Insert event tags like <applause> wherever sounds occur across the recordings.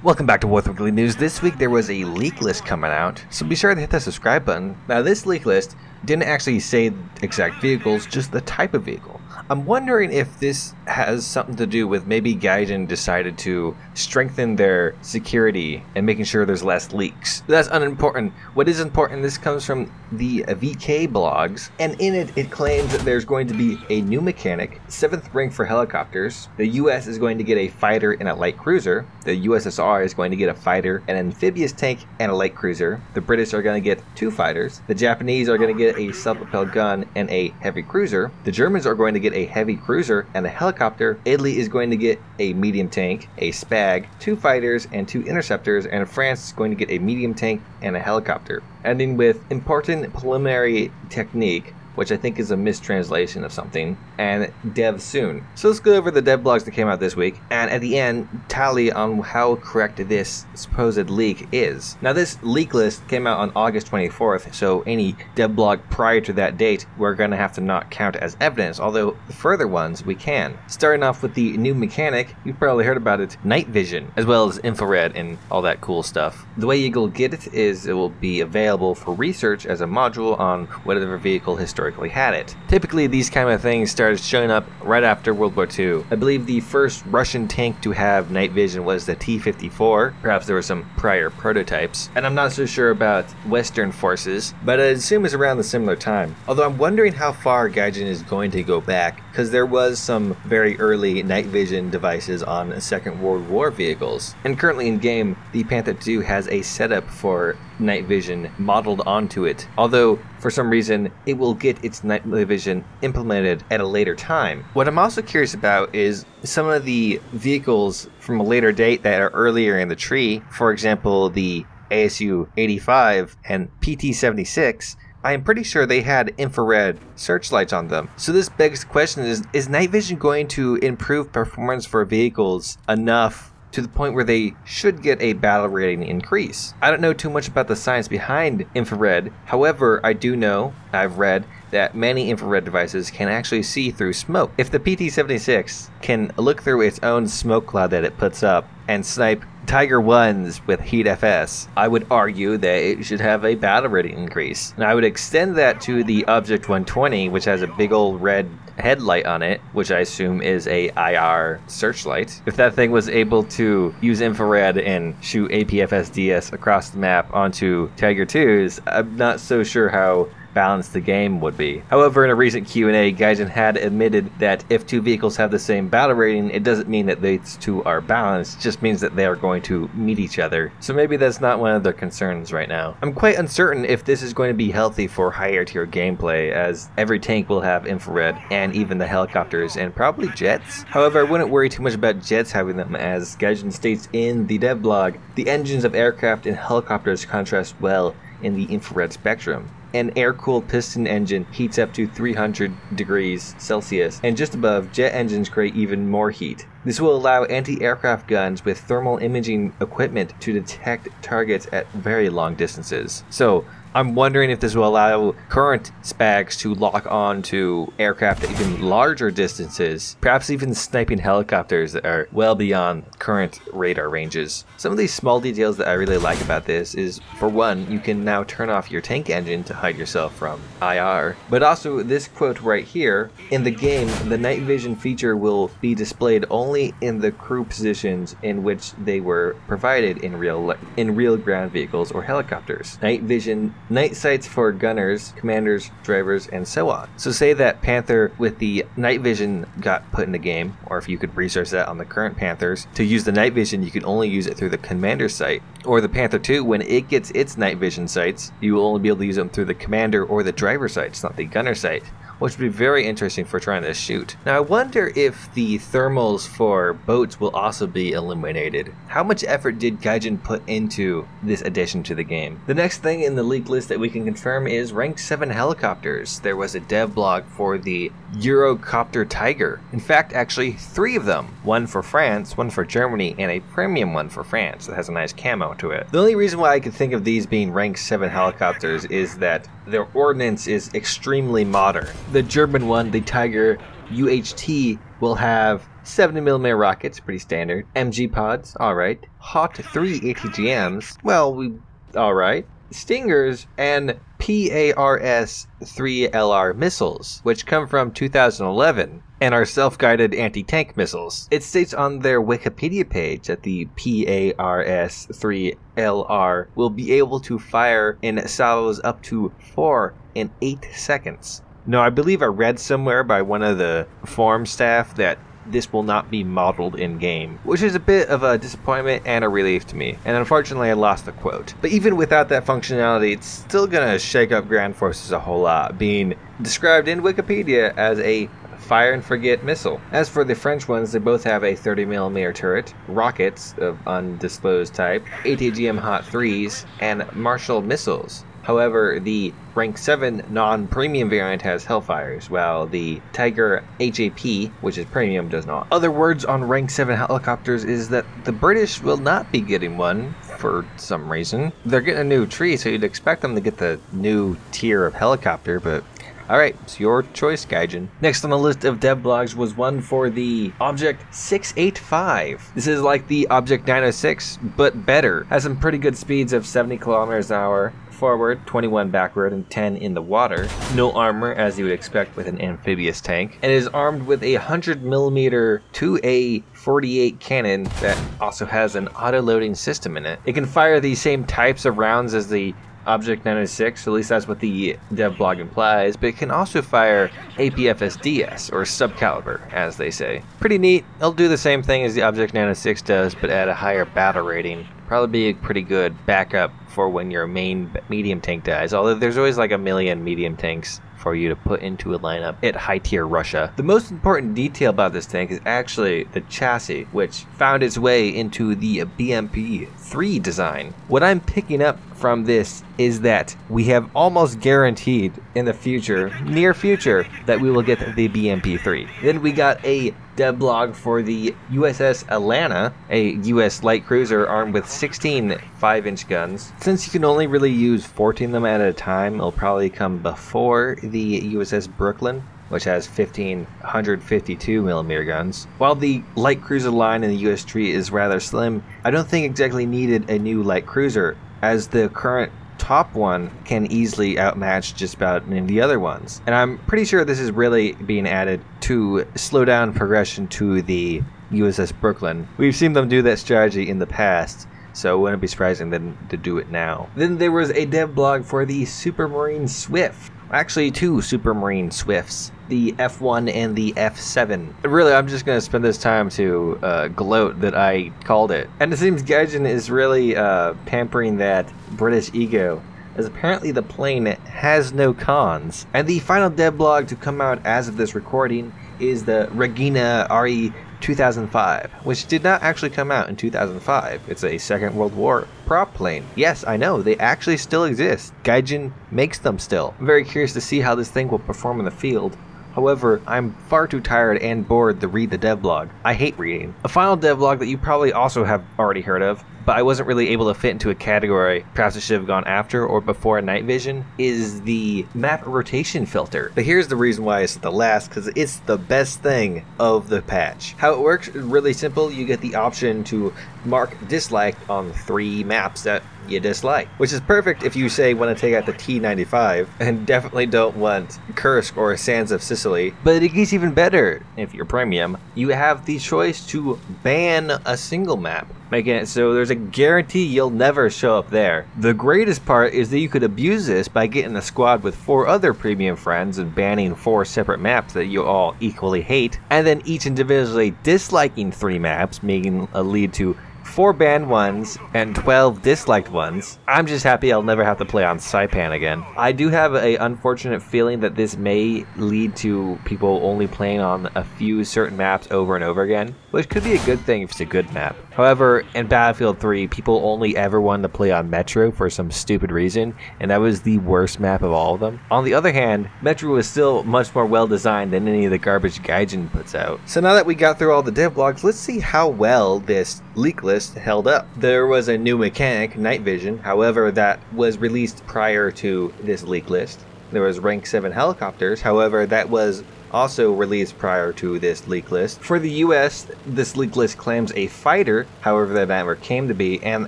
Welcome back to War Thunder Weekly News. This week there was a leak list coming out, so be sure to hit that subscribe button. Now, this leak list didn't actually say exact vehicles, just the type of vehicle. I'm wondering if this has something to do with maybe Gaijin decided to strengthen their security and making sure there's less leaks. That's unimportant. What is important, this comes from the VK blogs, and in it, it claims that there's going to be a new mechanic, seventh rank for helicopters. The US is going to get a fighter and a light cruiser. The USSR is going to get a fighter, an amphibious tank, and a light cruiser. The British are going to get two fighters. The Japanese are going to get a self propelled gun and a heavy cruiser. The Germans are going to get a heavy cruiser and a helicopter. Italy is going to get a medium tank, a SPAG, two fighters, and two interceptors. And France is going to get a medium tank and a helicopter. Ending with important preliminary technique which I think is a mistranslation of something, and dev soon. So let's go over the dev blogs that came out this week, and at the end, tally on how correct this supposed leak is. Now, this leak list came out on August 24th, so any dev blog prior to that date, we're going to have to not count as evidence, although the further ones we can. Starting off with the new mechanic, you've probably heard about it, night vision, as well as infrared and all that cool stuff. The way you'll get it is it will be available for research as a module on whatever vehicle historically historically had it. Typically, these kind of things started showing up right after World War II. I believe the first Russian tank to have night vision was the T 54. Perhaps there were some prior prototypes. And I'm not so sure about Western forces, but I assume it's around the similar time. Although I'm wondering how far Gaijin is going to go back, because there was some very early night vision devices on Second World War vehicles. And currently in game, the Panther II has a setup for night vision modeled onto it. Although, for some reason, it will get its night vision implemented at a later time. What I'm also curious about is some of the vehicles from a later date that are earlier in the tree. For example, the ASU 85 and PT 76. I am pretty sure they had infrared searchlights on them. So this begs the question is is night vision going to improve performance for vehicles enough to the point where they should get a battle rating increase. I don't know too much about the science behind infrared. However, I do know, I've read, that many infrared devices can actually see through smoke. If the PT-76 can look through its own smoke cloud that it puts up and snipe Tiger 1s with Heat FS, I would argue that it should have a battle rating increase. And I would extend that to the Object 120, which has a big old red headlight on it, which I assume is a IR searchlight. If that thing was able to use infrared and shoot APFSDS across the map onto Tiger 2s, I'm not so sure how balanced the game would be. However, in a recent Q&A, Gaijin had admitted that if two vehicles have the same battle rating, it doesn't mean that these two are balanced, it just means that they are going to meet each other. So maybe that's not one of their concerns right now. I'm quite uncertain if this is going to be healthy for higher tier gameplay, as every tank will have infrared, and even the helicopters, and probably jets. However, I wouldn't worry too much about jets having them, as Gaijin states in the dev blog, the engines of aircraft and helicopters contrast well in the infrared spectrum. An air-cooled piston engine heats up to 300 degrees Celsius, and just above, jet engines create even more heat. This will allow anti-aircraft guns with thermal imaging equipment to detect targets at very long distances. So, I'm wondering if this will allow current SPAGs to lock on to aircraft at even larger distances, perhaps even sniping helicopters that are well beyond current radar ranges. Some of these small details that I really like about this is, for one, you can now turn off your tank engine to hide yourself from IR, but also this quote right here, in the game, the night vision feature will be displayed only in the crew positions in which they were provided in real in real ground vehicles or helicopters. Night vision night sights for gunners, commanders, drivers, and so on. So say that Panther with the night vision got put in the game, or if you could research that on the current Panthers, to use the night vision you can only use it through the commander sight. Or the Panther 2, when it gets its night vision sights, you will only be able to use them through the commander or the driver sights, not the gunner sight which would be very interesting for trying to shoot. Now, I wonder if the thermals for boats will also be illuminated. How much effort did Gaijin put into this addition to the game? The next thing in the leak list that we can confirm is rank 7 helicopters. There was a dev blog for the Eurocopter Tiger. In fact, actually, three of them. One for France, one for Germany, and a premium one for France that has a nice camo to it. The only reason why I could think of these being rank 7 helicopters is that their ordnance is extremely modern. The German one, the Tiger UHT, will have 70mm rockets, pretty standard. MG pods, alright. Hot 3 ATGMs, well, we. alright. Stingers and PARS 3LR missiles, which come from 2011 and are self-guided anti-tank missiles. It states on their Wikipedia page that the PARS-3LR will be able to fire in salvos up to 4 in 8 seconds. No, I believe I read somewhere by one of the forum staff that this will not be modeled in game, which is a bit of a disappointment and a relief to me. And unfortunately, I lost the quote. But even without that functionality, it's still gonna shake up Ground Forces a whole lot, being described in Wikipedia as a fire and forget missile. As for the French ones, they both have a 30mm turret, rockets of undisclosed type, ATGM Hot 3s, and Mistral missiles. However, the rank 7 non-premium variant has Hellfires, while the Tiger HAP, which is premium, does not. Other words on rank 7 helicopters is that the British will not be getting one for some reason. They're getting a new tree, so you'd expect them to get the new tier of helicopter, but Alright, it's your choice, Gaijin. Next on the list of dev blogs was one for the Object 685. This is like the Object 906, but better. Has some pretty good speeds of 70 kilometers an hour, forward, 21 backward, and 10 in the water. No armor, as you would expect with an amphibious tank. And is armed with a 100mm 2A48 cannon that also has an auto-loading system in it. It can fire the same types of rounds as the Object 906, at least that's what the dev blog implies, but it can also fire APFSDS, or subcaliber, as they say. Pretty neat, it'll do the same thing as the Object 906 does, but at a higher battle rating. Probably be a pretty good backup for when your main medium tank dies, although there's always like a million medium tanks for you to put into a lineup at high tier Russia. The most important detail about this tank is actually the chassis, which found its way into the BMP 3 design. What I'm picking up from this is that we have almost guaranteed in the future, near future, that we will get the BMP3. Then we got a dev blog for the USS Atlanta, a US light cruiser armed with 16 5-inch guns. Since you can only really use 14 of them at a time, it'll probably come before the USS Brooklyn, which has 1552 millimeter guns. While the light cruiser line in the US tree is rather slim, I don't think exactly needed a new light cruiser, as the current top one can easily outmatch just about any of the other ones. And I'm pretty sure this is really being added to slow down progression to the USS Brooklyn. We've seen them do that strategy in the past, so it wouldn't be surprising them to do it now. Then there was a dev blog for the Supermarine Swift. Actually, two Supermarine Swifts, the F1 and the F7. Really, I'm just going to spend this time to uh, gloat that I called it. And it seems Gaijin is really uh, pampering that British ego as apparently the plane has no cons. And the final dev blog to come out as of this recording is the Reggiane RE 2005, which did not actually come out in 2005. It's a Second World War prop plane. Yes, I know, they actually still exist. Gaijin makes them still. I'm very curious to see how this thing will perform in the field. However, I'm far too tired and bored to read the devlog. I hate reading. A final devlog that you probably also have already heard of but I wasn't really able to fit into a category. Perhaps I should have gone after or before night vision. Is the map rotation filter. But here's the reason why it's the last because it's the best thing of the patch. How it works really simple. You get the option to mark disliked on three maps that you dislike, which is perfect if you say want to take out the T95 and definitely don't want Kursk or Sands of Sicily. But it gets even better if you're premium. You have the choice to ban a single map making it so there's a guarantee you'll never show up there. The greatest part is that you could abuse this by getting a squad with four other premium friends and banning four separate maps that you all equally hate, and then each individually disliking three maps, making a lead to four banned ones and 12 disliked ones. I'm just happy I'll never have to play on Saipan again. I do have a unfortunate feeling that this may lead to people only playing on a few certain maps over and over again, which could be a good thing if it's a good map. However, in Battlefield 3, people only ever wanted to play on Metro for some stupid reason, and that was the worst map of all of them. On the other hand, Metro was still much more well designed than any of the garbage Gaijin puts out. So now that we got through all the dev blogs, let's see how well this leak list held up. There was a new mechanic, Night Vision, however, that was released prior to this leak list. There was rank 7 helicopters, however, that was also released prior to this leak list. For the US, this leak list claims a fighter, however that never came to be, and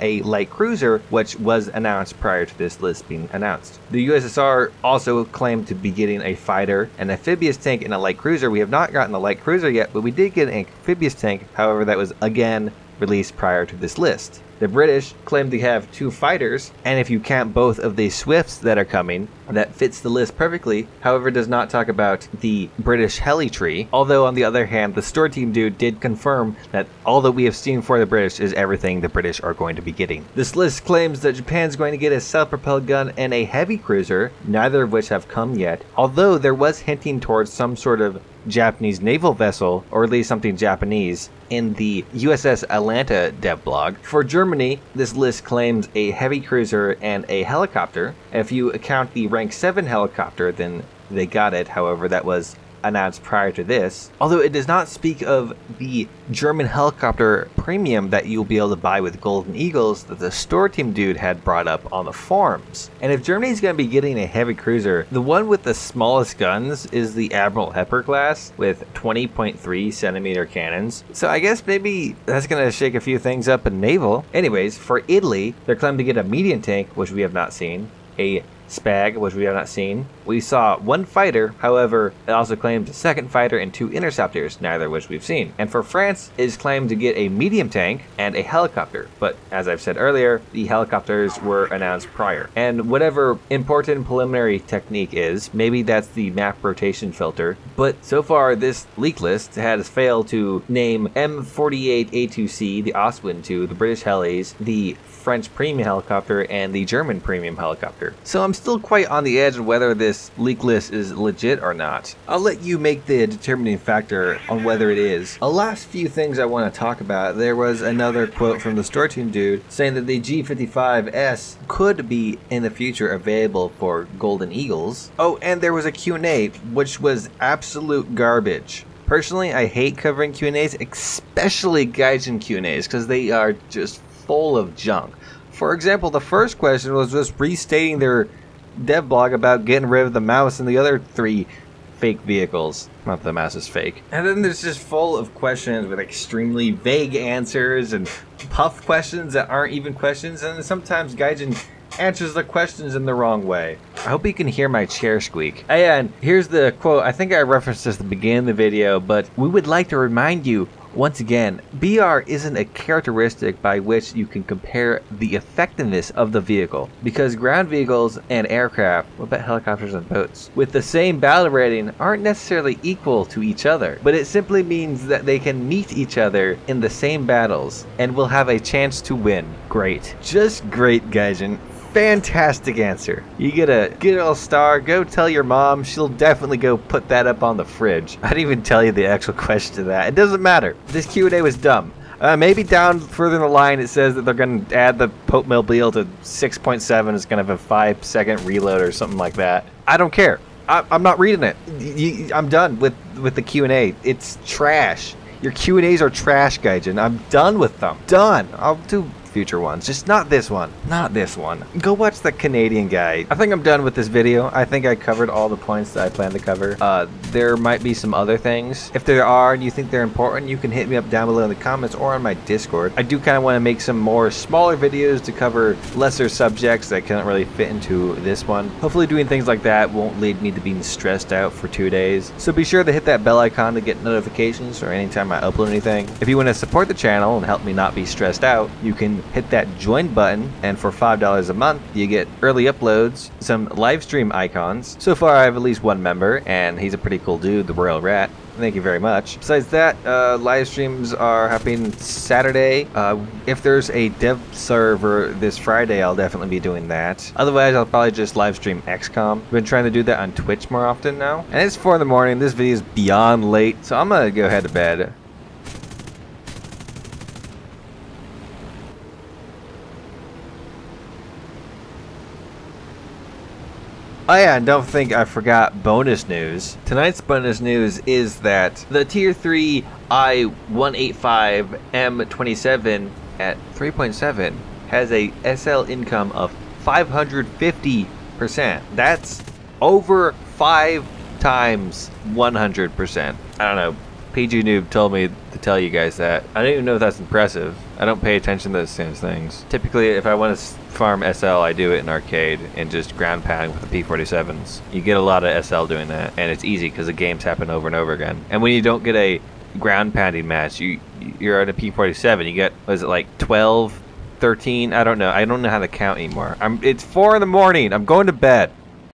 a light cruiser, which was announced prior to this list being announced. The USSR also claimed to be getting a fighter, an amphibious tank, and a light cruiser. We have not gotten a light cruiser yet, but we did get an amphibious tank, however that was again released prior to this list. The British claim to have two fighters, and if you count both of the Swifts that are coming, that fits the list perfectly. However, does not talk about the British heli tree. Although, on the other hand, the store team dude did confirm that all that we have seen for the British is everything the British are going to be getting. This list claims that Japan's going to get a self propelled gun and a heavy cruiser, neither of which have come yet. Although there was hinting towards some sort of Japanese naval vessel, or at least something Japanese, in the USS Atlanta dev blog. For Germany, this list claims a heavy cruiser and a helicopter. If you account the rank 7 helicopter, then they got it. However, that was announced prior to this, although it does not speak of the German helicopter premium that you'll be able to buy with Golden Eagles that the store team dude had brought up on the forums. And if Germany's going to be getting a heavy cruiser, the one with the smallest guns is the Admiral Hipper class with 20.3 centimeter cannons. So I guess maybe that's going to shake a few things up in naval. Anyways, for Italy, they're claiming to get a medium tank, which we have not seen, a Spag, which we have not seen. We saw one fighter, however, it also claims a second fighter and two interceptors, neither of which we've seen. And for France, it is claimed to get a medium tank and a helicopter. But as I've said earlier, the helicopters were announced prior. And whatever important preliminary technique is, maybe that's the map rotation filter. But so far, this leak list has failed to name M48A2C, the Ostwind 2, the British helis, the French premium helicopter and the German premium helicopter. So I'm still quite on the edge of whether this leak list is legit or not. I'll let you make the determining factor on whether it is. A last few things I want to talk about. There was another quote from the store team dude saying that the G55S could be in the future available for Golden Eagles. Oh, and there was a Q&A which was absolute garbage. Personally, I hate covering Q&As, especially Gaijin Q&As, because they are just full of junk. For example, the first question was just restating their dev blog about getting rid of the mouse and the other three fake vehicles. Not the mouse is fake. And then there's just full of questions with extremely vague answers and puff questions that aren't even questions. And sometimes Gaijin answers the questions in the wrong way. I hope you can hear my chair squeak. Ah, and here's the quote. I think I referenced this at the beginning of the video, but we would like to remind you once again, BR isn't a characteristic by which you can compare the effectiveness of the vehicle, because ground vehicles and aircraft, what about helicopters and boats, with the same battle rating aren't necessarily equal to each other, but it simply means that they can meet each other in the same battles and will have a chance to win. Great. Just great, Gaijin fantastic answer. You get a good old star. Go tell your mom. She'll definitely go put that up on the fridge. <laughs> I didn't even tell you the actual question to that. It doesn't matter. This Q&A was dumb. Uh, maybe down further in the line it says that they're going to add the Pope Mobile to 6.7. It's going to have a 5 second reload or something like that. I don't care. I, am not reading it. I'm done with, with the Q&A. It's trash. Your Q&As are trash, Gaijin. I'm done with them. Done. I'll do future ones. Just not this one. Not this one. Go watch the Canadian guy. I think I'm done with this video. I think I covered all the points that I plan to cover. Uh, there might be some other things. If there are and you think they're important, you can hit me up down below in the comments or on my Discord. I do kind of want to make some more smaller videos to cover lesser subjects that can't really fit into this one. Hopefully doing things like that won't lead me to being stressed out for two days. So be sure to hit that bell icon to get notifications or anytime I upload anything. If you want to support the channel and help me not be stressed out, you can hit that join button, and for $5 a month, you get early uploads, some live stream icons. So far, I have at least one member, and he's a pretty cool dude, the Royal Rat. Thank you very much. Besides that, uh, live streams are happening Saturday. Uh, if there's a dev server this Friday, I'll definitely be doing that. Otherwise, I'll probably just live stream XCOM. I've been trying to do that on Twitch more often now. And it's 4 in the morning. This video is beyond late, so I'm gonna go head to bed. Oh yeah, and don't think I forgot bonus news. Tonight's bonus news is that the Tier 3 I-185M27 at 3.7 has a SL income of 550%. That's over 5 times 100%. I don't know. PG Noob told me to tell you guys that. I don't even know if that's impressive. I don't pay attention to those things. Typically, if I want to farm SL, I do it in arcade and just ground pound with the P47s. You get a lot of SL doing that, and it's easy because the games happen over and over again. And when you don't get a ground pounding match, you you're at a P47. You get was it like 12, 13? I don't know. I don't know how to count anymore. I'm. It's four in the morning. I'm going to bed.